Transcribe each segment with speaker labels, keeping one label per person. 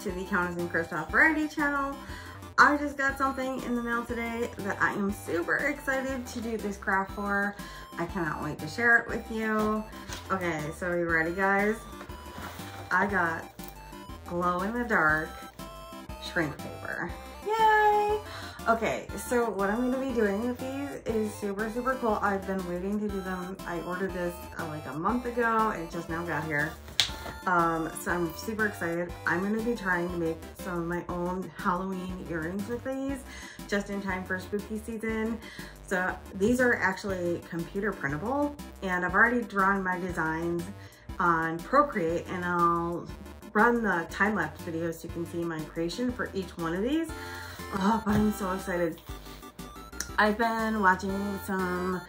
Speaker 1: to the Countess and Christoff Variety channel. I just got something in the mail today that I am super excited to do this craft for. I cannot wait to share it with you. Okay, so are you ready guys? I got glow in the dark shrink paper. Yay! Okay, so what I'm gonna be doing with these is super, super cool. I've been waiting to do them. I ordered this uh, like a month ago. It just now got here. Um, so I'm super excited. I'm gonna be trying to make some of my own Halloween earrings with these just in time for spooky season. So these are actually computer printable and I've already drawn my designs on Procreate and I'll run the time-lapse videos so you can see my creation for each one of these. Oh, but I'm so excited. I've been watching some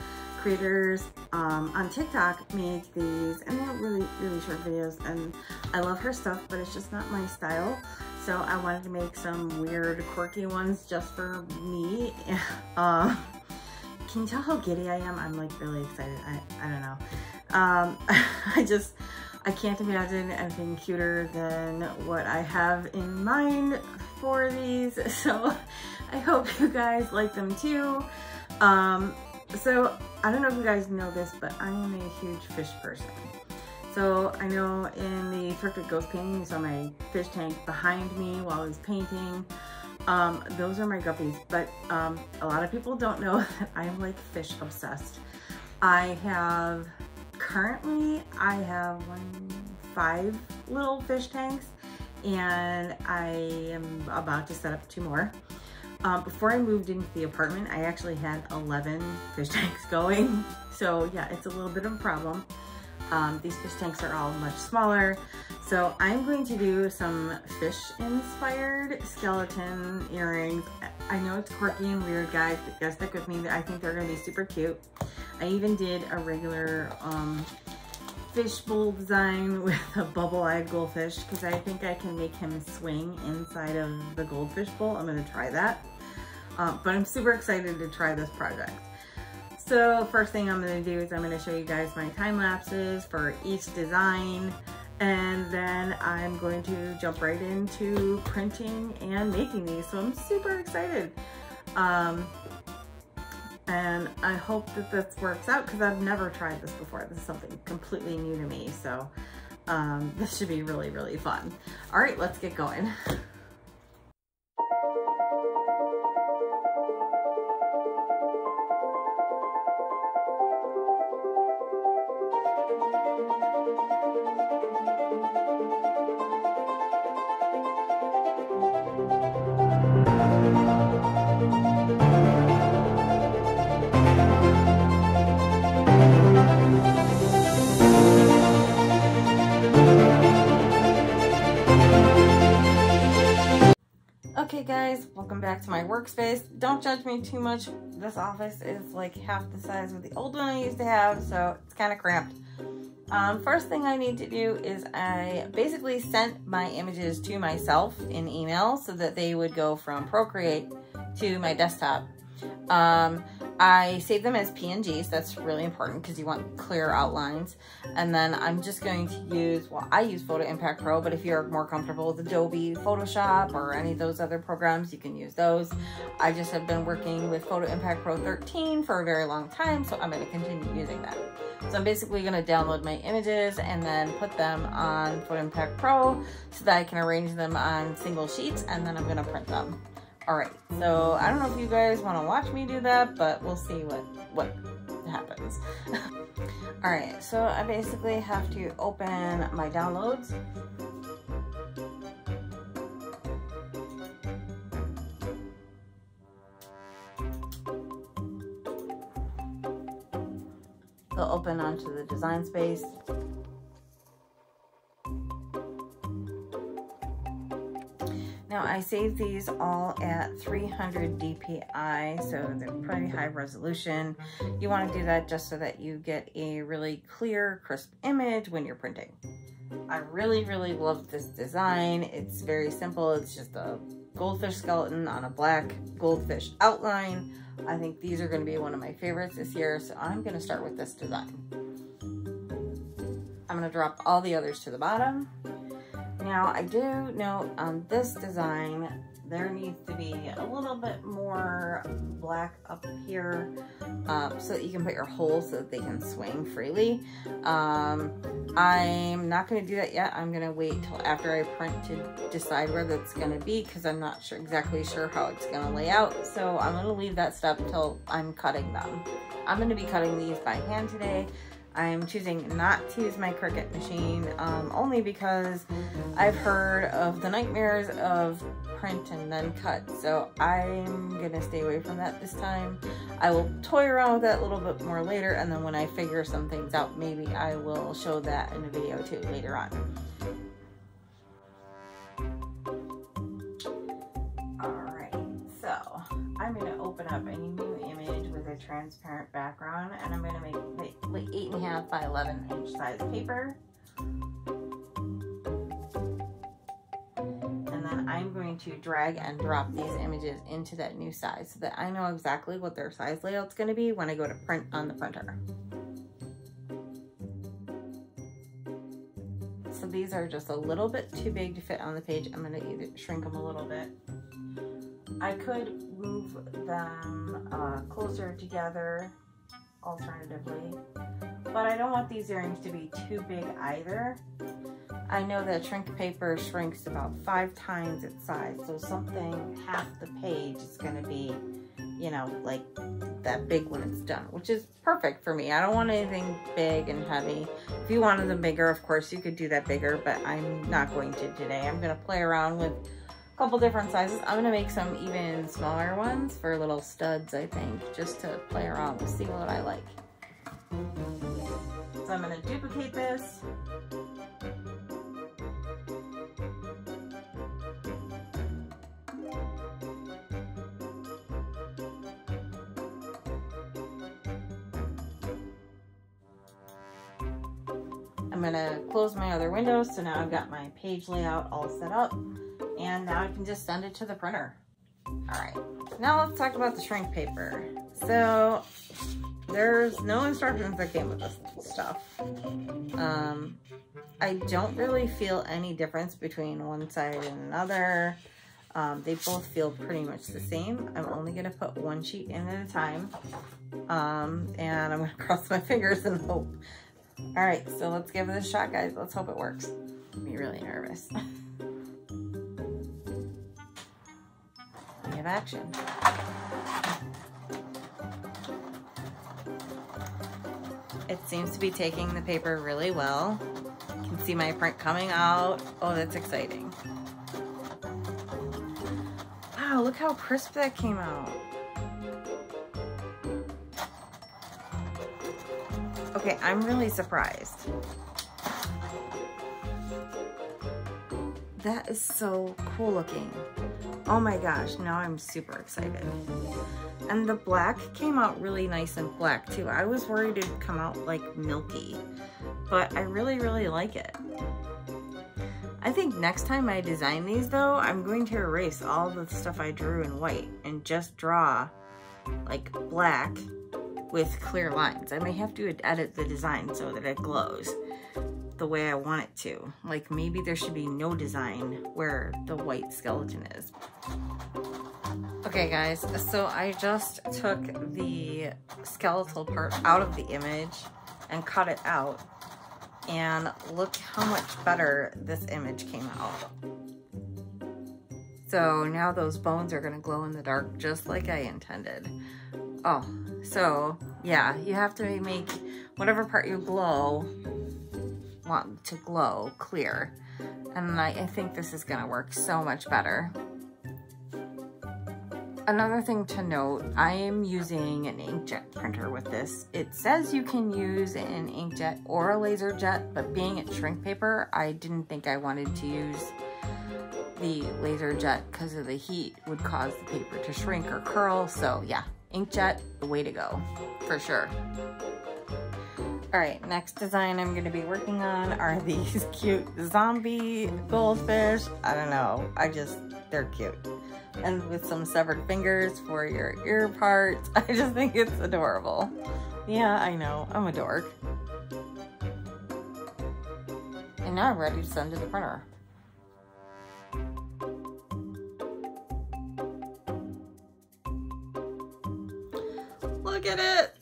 Speaker 1: creators um, on TikTok make these and they're really, really short videos and I love her stuff, but it's just not my style. So I wanted to make some weird, quirky ones just for me. uh, can you tell how giddy I am? I'm like really excited. I, I don't know. Um, I just, I can't imagine anything cuter than what I have in mind for these. So I hope you guys like them too. Um, so I don't know if you guys know this, but I am a huge fish person. So I know in the Thrifted Ghost painting, you saw my fish tank behind me while I was painting. Um, those are my guppies, but um, a lot of people don't know that I'm like fish obsessed. I have, currently, I have one, five little fish tanks and I am about to set up two more. Um, before I moved into the apartment, I actually had 11 fish tanks going. So yeah, it's a little bit of a problem. Um, these fish tanks are all much smaller. So I'm going to do some fish inspired skeleton earrings. I know it's quirky and weird guys, but guys stick with me. I think they're gonna be super cute. I even did a regular um, fishbowl design with a bubble-eyed goldfish because I think I can make him swing inside of the goldfish bowl. I'm gonna try that. Uh, but I'm super excited to try this project. So first thing I'm gonna do is I'm gonna show you guys my time lapses for each design and then I'm going to jump right into printing and making these. So I'm super excited. Um, and I hope that this works out because I've never tried this before. This is something completely new to me. So um, this should be really, really fun. All right, let's get going. Okay guys, welcome back to my workspace. Don't judge me too much. This office is like half the size of the old one I used to have, so it's kind of cramped. Um, first thing I need to do is I basically sent my images to myself in email so that they would go from Procreate to my desktop. Um, I save them as PNGs. That's really important because you want clear outlines. And then I'm just going to use, well, I use Photo Impact Pro, but if you're more comfortable with Adobe Photoshop or any of those other programs, you can use those. I just have been working with Photo Impact Pro 13 for a very long time, so I'm going to continue using that. So I'm basically going to download my images and then put them on Photo Impact Pro so that I can arrange them on single sheets and then I'm going to print them. All right, so I don't know if you guys want to watch me do that, but we'll see what, what happens. All right, so I basically have to open my downloads. They'll open onto the design space. Now I saved these all at 300 DPI, so they're pretty high resolution. You wanna do that just so that you get a really clear, crisp image when you're printing. I really, really love this design. It's very simple. It's just a goldfish skeleton on a black goldfish outline. I think these are gonna be one of my favorites this year, so I'm gonna start with this design. I'm gonna drop all the others to the bottom Now I do note on this design, there needs to be a little bit more black up here um, so that you can put your holes so that they can swing freely. Um, I'm not going to do that yet. I'm going to wait till after I print to decide where that's going to be because I'm not sure exactly sure how it's going to lay out. So I'm going to leave that step till I'm cutting them. I'm going to be cutting these by hand today. I'm choosing not to use my Cricut machine um, only because I've heard of the nightmares of print and then cut. So I'm gonna stay away from that this time. I will toy around with that a little bit more later and then when I figure some things out, maybe I will show that in a video too later on. Alright, so I'm gonna open up a new image with a transparent background and I'm gonna make like, eight and a half by 11 inch size paper. And then I'm going to drag and drop these images into that new size so that I know exactly what their size layout's gonna be when I go to print on the printer. So these are just a little bit too big to fit on the page. I'm gonna either shrink them a little bit I could move them uh, closer together alternatively, but I don't want these earrings to be too big either. I know that shrink paper shrinks about five times its size, so something half the page is gonna be, you know, like that big when it's done, which is perfect for me. I don't want anything big and heavy. If you wanted them bigger, of course, you could do that bigger, but I'm not going to today. I'm gonna play around with couple different sizes. I'm gonna make some even smaller ones for little studs, I think, just to play around with, see what I like. So I'm gonna duplicate this. I'm gonna close my other window, so now I've got my page layout all set up and now I can just send it to the printer. All right, now let's talk about the shrink paper. So there's no instructions that came with this stuff. Um, I don't really feel any difference between one side and another. Um, they both feel pretty much the same. I'm only gonna put one sheet in at a time. Um, and I'm gonna cross my fingers and hope. All right, so let's give it a shot, guys. Let's hope it works. I'm really nervous. of action. It seems to be taking the paper really well. You can see my print coming out. Oh, that's exciting. Wow, look how crisp that came out. Okay, I'm really surprised. That is so cool looking. Oh my gosh, now I'm super excited. And the black came out really nice and black too. I was worried it'd come out like milky, but I really, really like it. I think next time I design these though, I'm going to erase all the stuff I drew in white and just draw like black with clear lines. I may have to edit the design so that it glows the way I want it to. Like maybe there should be no design where the white skeleton is. Okay guys, so I just took the skeletal part out of the image and cut it out. And look how much better this image came out. So now those bones are gonna glow in the dark just like I intended. Oh, so yeah, you have to make whatever part you glow want to glow clear. And I, I think this is gonna work so much better. Another thing to note, I am using an inkjet printer with this. It says you can use an inkjet or a laser jet, but being it shrink paper, I didn't think I wanted to use the laser jet because of the heat would cause the paper to shrink or curl. So yeah, inkjet, the way to go, for sure. All right, next design I'm gonna be working on are these cute zombie goldfish. I don't know, I just, they're cute. And with some severed fingers for your ear parts. I just think it's adorable. Yeah, I know, I'm a dork. And now I'm ready to send to the printer. Look at it!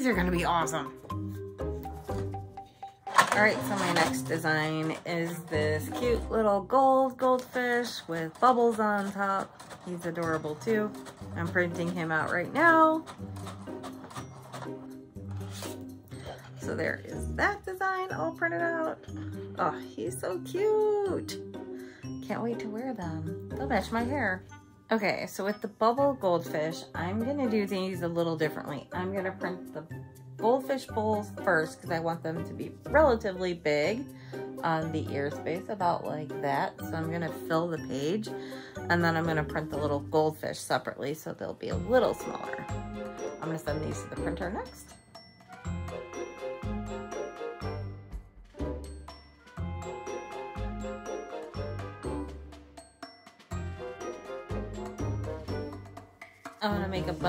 Speaker 1: These are gonna be awesome. All right, so my next design is this cute little gold goldfish with bubbles on top. He's adorable too. I'm printing him out right now. So there is that design all printed out. Oh, he's so cute. Can't wait to wear them. They'll match my hair. Okay, so with the bubble goldfish, I'm gonna do these a little differently. I'm gonna print the goldfish bowls first because I want them to be relatively big on the ear space, about like that. So I'm gonna fill the page and then I'm gonna print the little goldfish separately so they'll be a little smaller. I'm gonna send these to the printer next.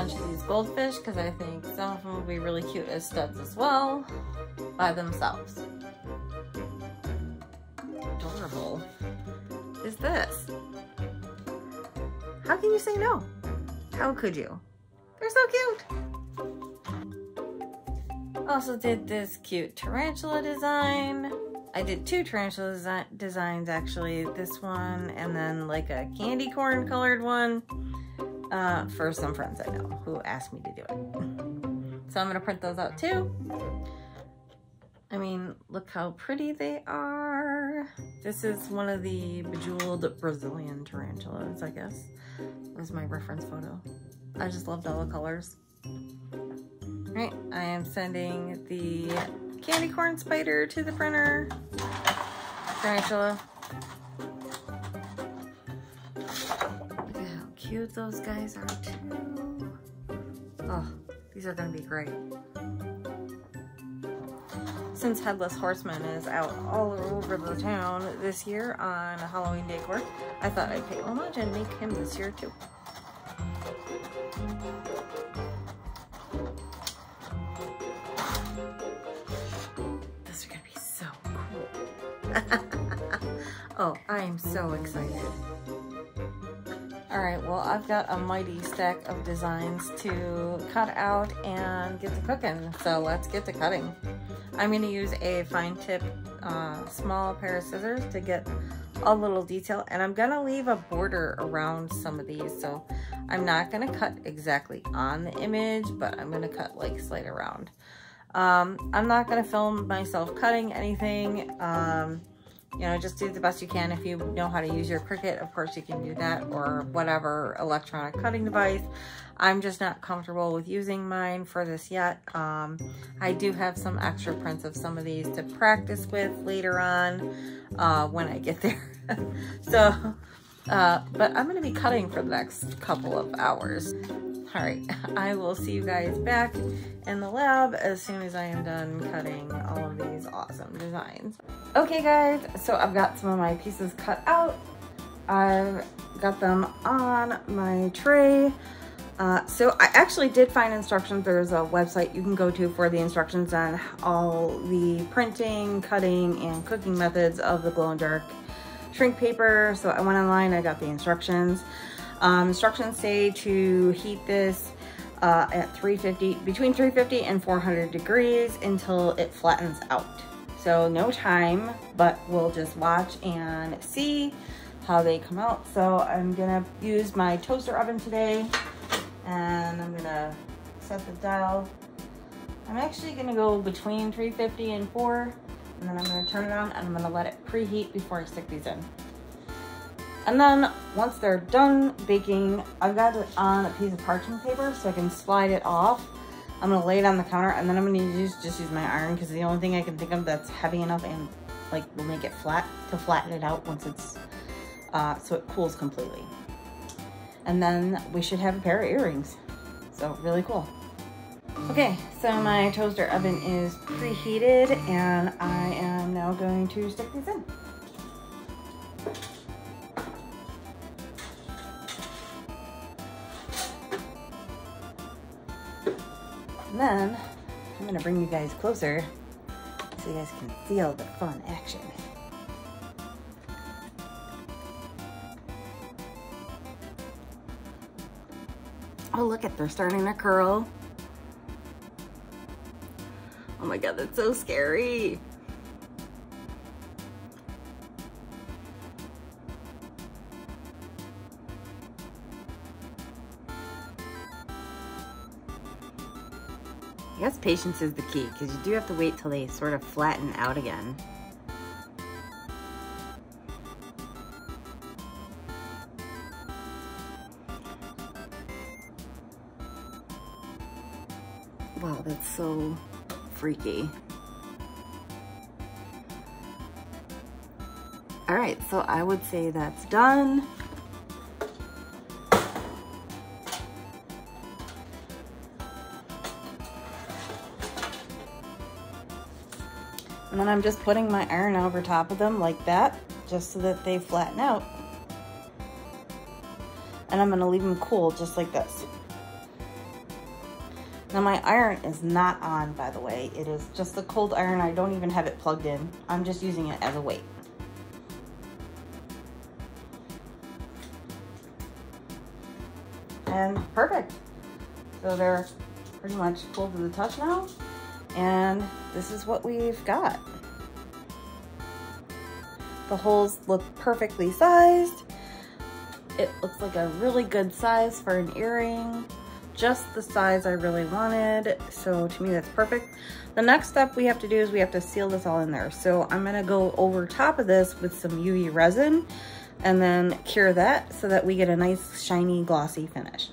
Speaker 1: Bunch of these goldfish because I think some of them will be really cute as studs as well by themselves. Adorable is this? How can you say no? How could you? They're so cute. Also did this cute tarantula design. I did two tarantula desi designs actually. This one and then like a candy corn colored one uh, for some friends I know who asked me to do it. So I'm gonna print those out too. I mean, look how pretty they are. This is one of the bejeweled Brazilian tarantulas, I guess. There's my reference photo. I just loved all the colors. All right, I am sending the candy corn spider to the printer. Tarantula. Cute those guys are too. Oh, these are gonna be great. Since Headless Horseman is out all over the town this year on Halloween decor, I thought I'd pay homage and make him this year too. Those are gonna be so cool. oh, I am so excited. All right, well, I've got a mighty stack of designs to cut out and get to cooking, so let's get to cutting. I'm gonna use a fine tip uh, small pair of scissors to get a little detail, and I'm gonna leave a border around some of these, so I'm not gonna cut exactly on the image, but I'm gonna cut like slight around. Um, I'm not gonna film myself cutting anything. Um, you know, just do the best you can. If you know how to use your Cricut, of course you can do that or whatever electronic cutting device. I'm just not comfortable with using mine for this yet. Um, I do have some extra prints of some of these to practice with later on uh, when I get there. so, uh, but I'm going to be cutting for the next couple of hours. All right, I will see you guys back in the lab as soon as I am done cutting all of these awesome designs. Okay guys, so I've got some of my pieces cut out. I've got them on my tray. Uh, so I actually did find instructions. There's a website you can go to for the instructions on all the printing, cutting, and cooking methods of the glow and dark shrink paper. So I went online, I got the instructions. Um, instructions say to heat this uh, at 350, between 350 and 400 degrees until it flattens out. So no time, but we'll just watch and see how they come out. So I'm gonna use my toaster oven today and I'm gonna set the dial. I'm actually gonna go between 350 and 4 and then I'm gonna turn it on and I'm gonna let it preheat before I stick these in. And then once they're done baking, I've got it on a piece of parchment paper so I can slide it off. I'm gonna lay it on the counter and then I'm gonna use just use my iron because the only thing I can think of that's heavy enough and like will make it flat to flatten it out once it's uh, so it cools completely. And then we should have a pair of earrings. So really cool. Okay, so my toaster oven is preheated and I am now going to stick these in. Then I'm gonna bring you guys closer so you guys can feel the fun action. Oh, look at, they're starting to curl. Oh my God, that's so scary. I guess patience is the key because you do have to wait till they sort of flatten out again. Wow, that's so freaky. All right, so I would say that's done. And then I'm just putting my iron over top of them like that, just so that they flatten out. And I'm gonna leave them cool just like this. Now my iron is not on, by the way. It is just the cold iron. I don't even have it plugged in. I'm just using it as a weight. And perfect. So they're pretty much cool to the touch now. And this is what we've got. The holes look perfectly sized. It looks like a really good size for an earring. Just the size I really wanted. So to me, that's perfect. The next step we have to do is we have to seal this all in there. So I'm gonna go over top of this with some UV resin and then cure that so that we get a nice shiny glossy finish.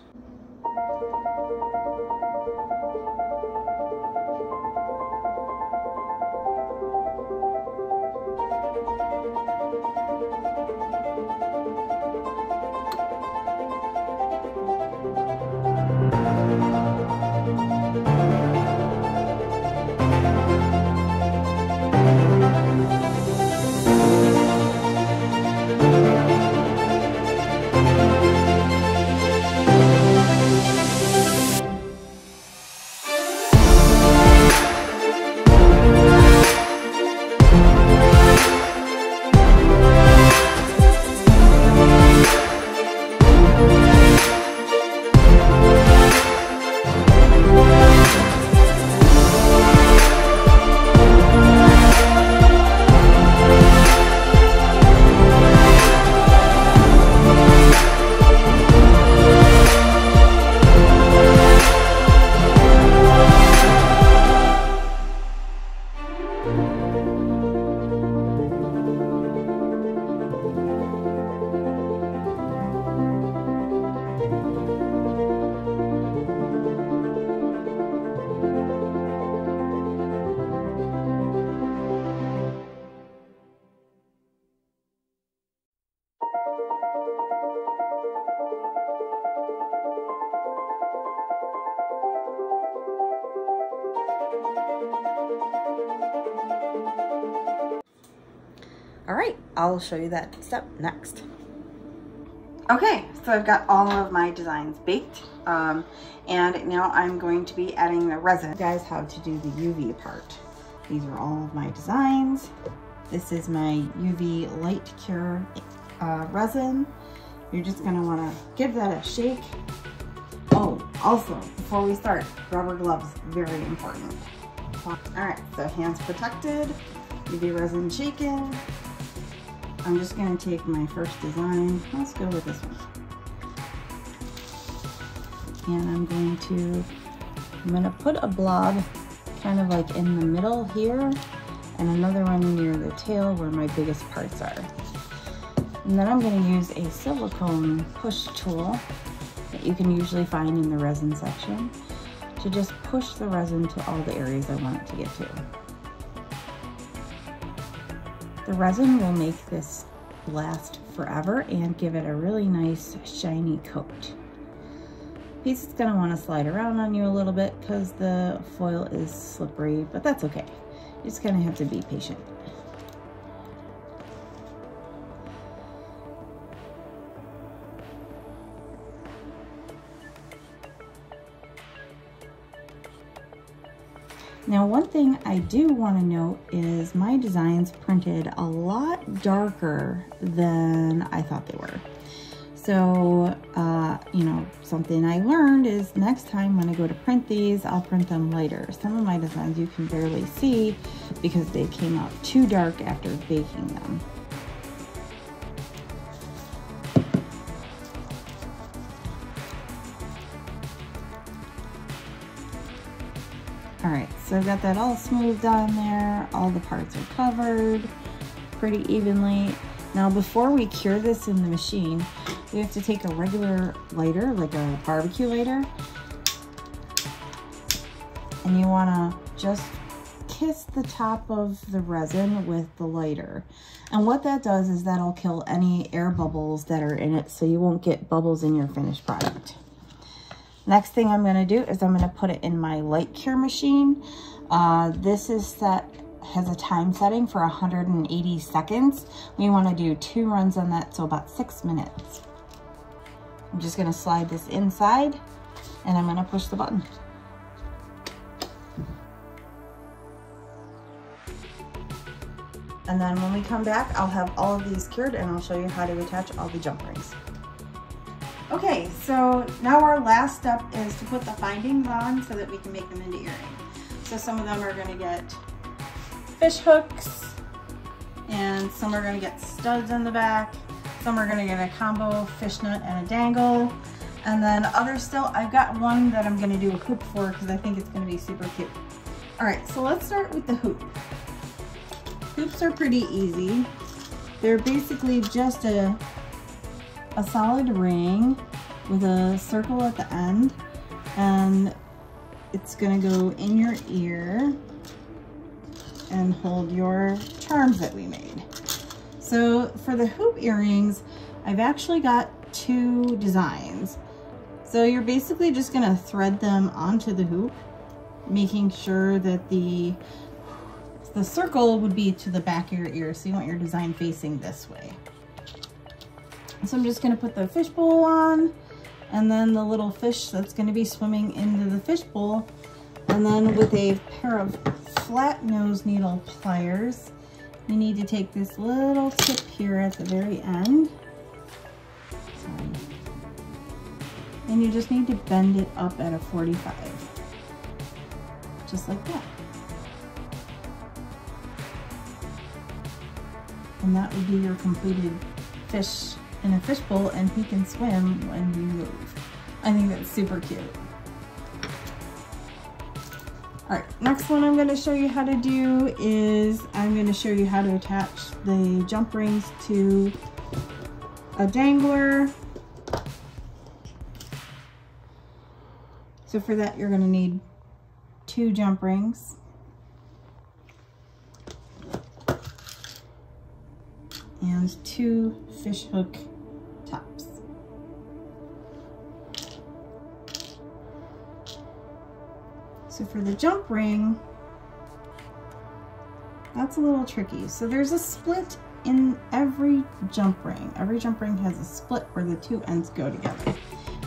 Speaker 1: All right, I'll show you that step next. Okay, so I've got all of my designs baked, um, and now I'm going to be adding the resin. Guys how to do the UV part. These are all of my designs. This is my UV light cure uh, resin. You're just gonna wanna give that a shake. Oh, also, before we start, rubber gloves, very important. All right, so hands protected, UV resin shaken, I'm just going to take my first design. Let's go with this one. And I'm going to, I'm to put a blob kind of like in the middle here and another one near the tail where my biggest parts are. And then I'm going to use a silicone push tool that you can usually find in the resin section to just push the resin to all the areas I want it to get to. The resin will make this last forever and give it a really nice shiny coat. Piece is gonna wanna slide around on you a little bit because the foil is slippery, but that's okay. You're just kinda have to be patient. Now one thing I do want to note is my designs printed a lot darker than I thought they were. So, uh, you know, something I learned is next time when I go to print these, I'll print them lighter. Some of my designs you can barely see because they came out too dark after baking them. So I've got that all smoothed on there. All the parts are covered pretty evenly. Now before we cure this in the machine, we have to take a regular lighter, like a barbecue lighter, and you wanna just kiss the top of the resin with the lighter. And what that does is that'll kill any air bubbles that are in it so you won't get bubbles in your finished product. Next thing I'm gonna do is I'm gonna put it in my light cure machine. Uh, this is set, has a time setting for 180 seconds. We wanna do two runs on that, so about six minutes. I'm just gonna slide this inside and I'm gonna push the button. And then when we come back, I'll have all of these cured and I'll show you how to attach all the jump rings. Okay, so now our last step is to put the findings on so that we can make them into earrings. So some of them are gonna get fish hooks, and some are gonna get studs in the back, some are gonna get a combo fishnet and a dangle, and then others still, I've got one that I'm gonna do a hoop for because I think it's gonna be super cute. All right, so let's start with the hoop. Hoops are pretty easy. They're basically just a a solid ring with a circle at the end and it's gonna go in your ear and hold your charms that we made. So for the hoop earrings, I've actually got two designs. So you're basically just gonna thread them onto the hoop, making sure that the the circle would be to the back of your ear. So you want your design facing this way. So I'm just gonna put the fishbowl on and then the little fish that's gonna be swimming into the fishbowl. And then with a pair of flat nose needle pliers, you need to take this little tip here at the very end. And you just need to bend it up at a 45. Just like that. And that would be your completed fish in a fishbowl and he can swim when you move. I think that's super cute. All right, next one I'm gonna show you how to do is I'm gonna show you how to attach the jump rings to a dangler. So for that, you're gonna need two jump rings. And two fish hook tops. So for the jump ring, that's a little tricky. So there's a split in every jump ring. Every jump ring has a split where the two ends go together.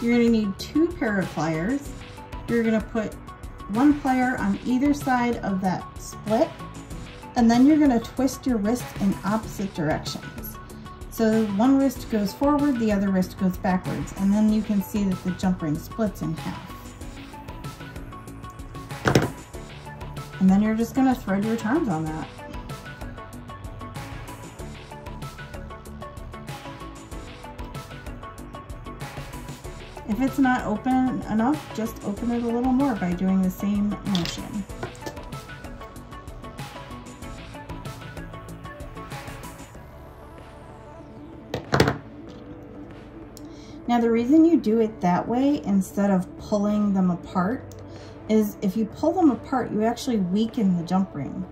Speaker 1: You're gonna need two pair of pliers. You're gonna put one plier on either side of that split and then you're gonna twist your wrist in opposite directions. So one wrist goes forward, the other wrist goes backwards, and then you can see that the jump ring splits in half. And then you're just gonna thread your charms on that. If it's not open enough, just open it a little more by doing the same motion. Now the reason you do it that way instead of pulling them apart is if you pull them apart, you actually weaken the jump ring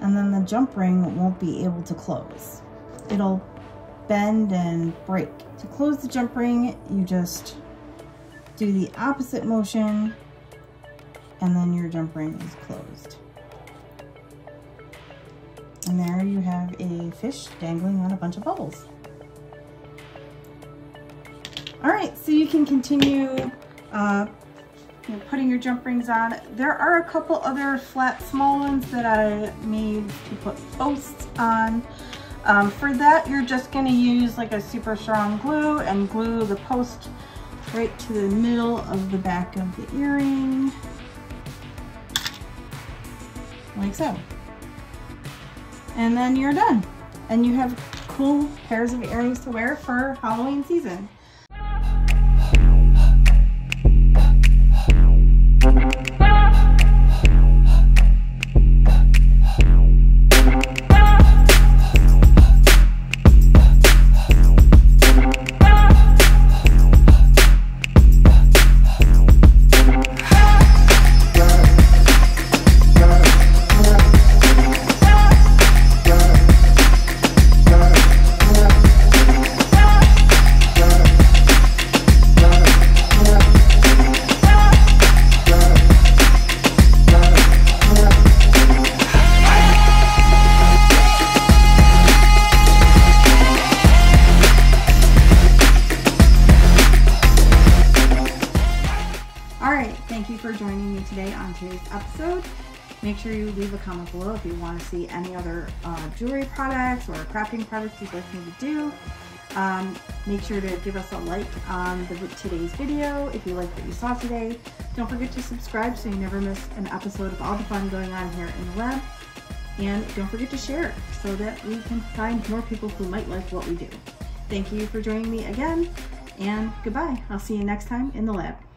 Speaker 1: and then the jump ring won't be able to close. It'll bend and break. To close the jump ring, you just do the opposite motion and then your jump ring is closed. And there you have a fish dangling on a bunch of bubbles. All right, so you can continue uh, you know, putting your jump rings on. There are a couple other flat small ones that I made to put posts on. Um, for that, you're just gonna use like a super strong glue and glue the post right to the middle of the back of the earring, like so. And then you're done. And you have cool pairs of earrings to wear for Halloween season. Sure you leave a comment below if you want to see any other uh, jewelry products or crafting products you'd like me to do. Um, make sure to give us a like on the, today's video if you like what you saw today. Don't forget to subscribe so you never miss an episode of all the fun going on here in the web. And don't forget to share so that we can find more people who might like what we do. Thank you for joining me again, and goodbye. I'll see you next time in the lab.